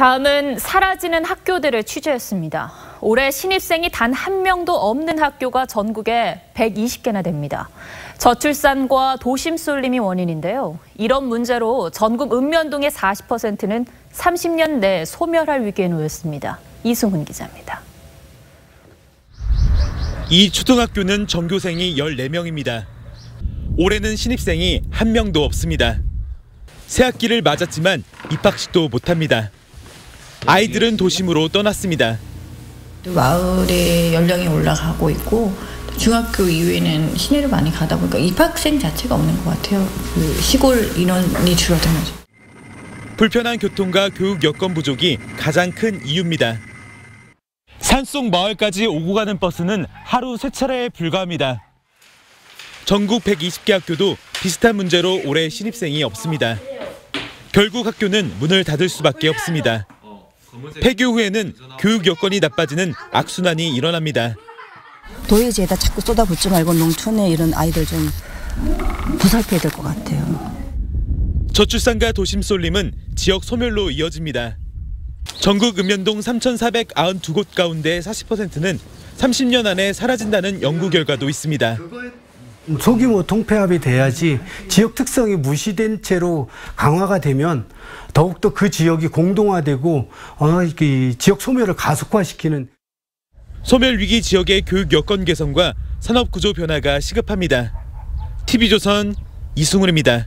다음은 사라지는 학교들을 취재했습니다. 올해 신입생이 단 한 명도 없는 학교가 전국에 120개나 됩니다. 저출산과 도심 쏠림이 원인인데요. 이런 문제로 전국 읍면동의 40%는 30년 내 소멸할 위기에 놓였습니다. 이승훈 기자입니다. 이 초등학교는 전교생이 14명입니다. 올해는 신입생이 한 명도 없습니다. 새 학기를 맞았지만 입학식도 못합니다. 아이들은 도심으로 떠났습니다. 마을의 연령이 올라가고 있고 중학교 이후에는 시내를 많이 가다 보니까 입학생 자체가 없는 것 같아요. 그 시골 인원이 줄어들면서. 불편한 교통과 교육 여건 부족이 가장 큰 이유입니다. 산속 마을까지 오고 가는 버스는 하루 세 차례에 불과합니다. 전국 120개 학교도 비슷한 문제로 올해 신입생이 없습니다. 결국 학교는 문을 닫을 수밖에 없습니다. 폐교 후에는 교육 여건이 나빠지는 악순환이 일어납니다. 도예지에다 자꾸 쏟아붓지 말고 농촌에 이런 아이들 좀 보살펴야 될 것 같아요. 저출산과 도심 쏠림은 지역 소멸로 이어집니다. 전국 읍면동 3,492곳 가운데 40%는 30년 안에 사라진다는 연구 결과도 있습니다. 소규모 통폐합이 돼야지 지역 특성이 무시된 채로 강화가 되면 더욱더 그 지역이 공동화되고 어, 이 지역 소멸을 가속화시키는 소멸 위기 지역의 교육 여건 개선과 산업 구조 변화가 시급합니다. TV조선 이승훈입니다.